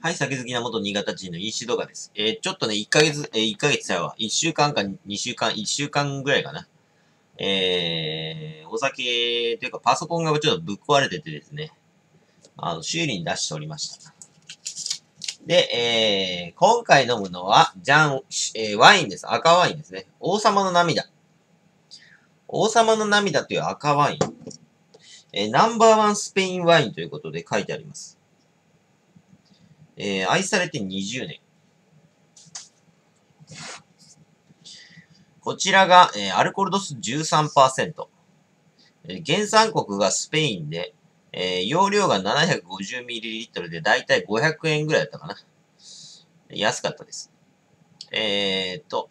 はい、酒好きな元新潟人の飲酒動画です。えー、ちょっとね、1ヶ月、えー、1ヶ月ちゃうわ。1週間か2週間、1週間ぐらいかな。えー、お酒というかパソコンがちょっとぶっ壊れててですね、あの、修理に出しておりました。で、えー、今回飲むのは、じゃん、えー、ワインです。赤ワインですね。王様の涙。王様の涙という赤ワイン。えー、ナンバーワンスペインワインということで書いてあります。えー、愛されて20年。こちらが、えー、アルコール度数13%。えー、原産国がスペインで、えー、容量が 750ml でだいたい500円ぐらいだったかな。安かったです。えーと、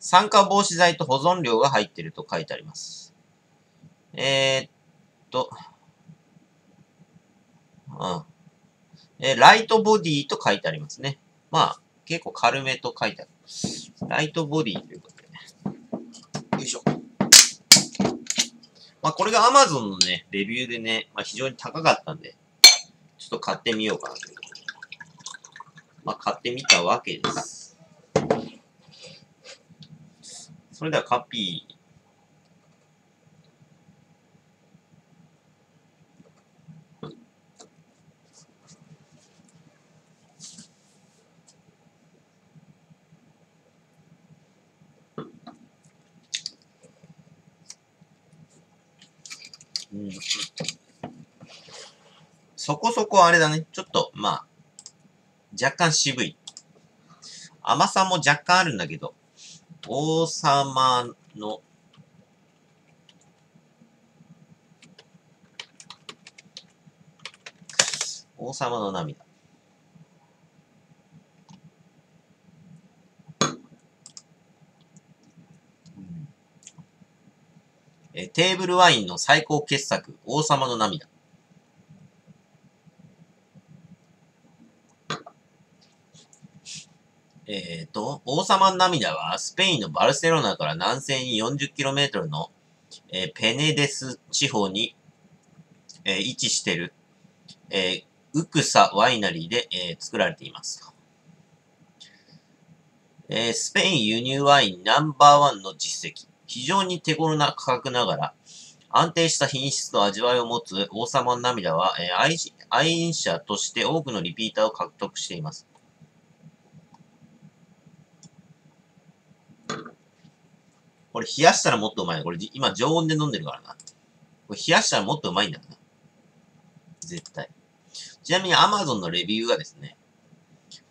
酸化防止剤と保存料が入ってると書いてあります。えーっと、うん。えーライトボディと書いてありますね。まあ、結構軽めと書いてある。ライトボディということでね。よいしょ。まあ、これが Amazon のね、レビューでね、まあ、非常に高かったんで、ちょっと買ってみようかなという。まあ、買ってみたわけです。それではカピーうんそこそこあれだね。ちょっと、まあ、若干渋い。甘さも若干あるんだけど、王様の、王様の涙。えテーブルワインの最高傑作、王様の涙。えっ、と、王様の涙はスペインのバルセロナから南西に 40km の、えーペネデス地方に、えー位置している、えーウクサワイナリーで、えー作られています。えースペイン輸入ワインナンバーワンの実績。非常に手頃な価格ながら、安定した品質と味わいを持つ王様の涙は、えー愛愛飲者として多くのリピーターを獲得しています。これ冷やしたらもっとうまい。これ今常温で飲んでるからな。これ冷やしたらもっとうまいんだな。絶対。ちなみに Amazon のレビューがですね、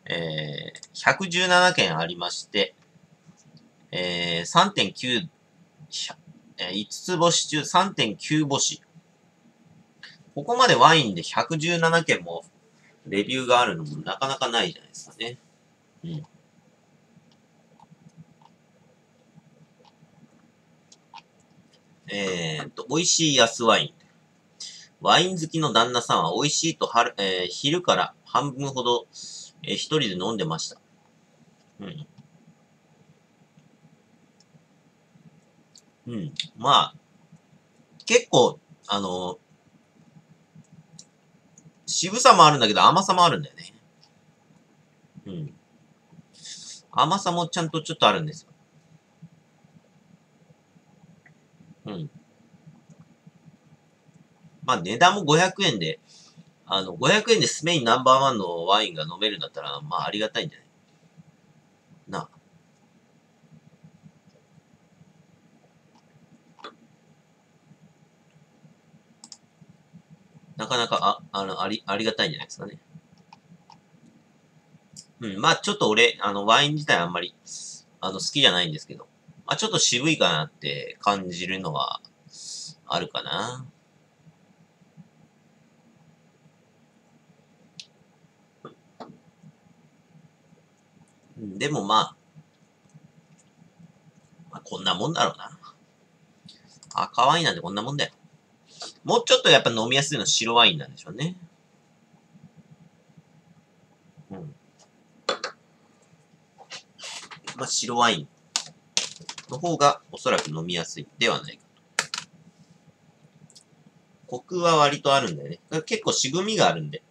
えー、117件ありまして、えー、3.9、えー5つ星中3.9星。ここまでワインで117件もレビューがあるのもなかなかないじゃないですかね。うん。えーっと、美味しい安ワイン。ワイン好きの旦那さんは美味しいと春、えー昼から半分ほど、えー一人で飲んでました。うん。うん。まあ、結構、あの、渋さもあるんだけど甘さもあるんだよね。うん。甘さもちゃんとちょっとあるんですよ。うん。まあ値段も500円で、あの、500円でスペインナンバーワンのワインが飲めるんだったら、まあありがたいんじゃないなあ。なかなか、あ、あの、あり、ありがたいんじゃないですかね。うん、まあちょっと俺、あの、ワイン自体あんまり、あの、好きじゃないんですけど、まあちょっと渋いかなって感じるのは、あるかな。でもまあ、まあ、こんなもんだろうな。赤ワインなんてこんなもんだよ。もうちょっとやっぱ飲みやすいのは白ワインなんでしょうね。うん。まあ白ワインの方がおそらく飲みやすいではないかと。コクは割とあるんだよね。結構渋みがあるんで。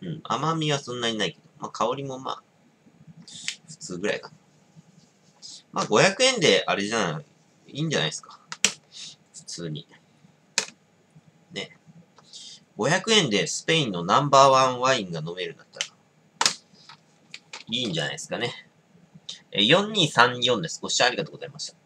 うん。甘みはそんなにないけど。まあ、香りもまあ、普通ぐらいかな。まあ、500円で、あれじゃない、いいんじゃないですか。普通に。500円でスペインのナンバーワンワインが飲めるんだったら、いいんじゃないですかね。え、4234です。ご視聴ありがとうございました。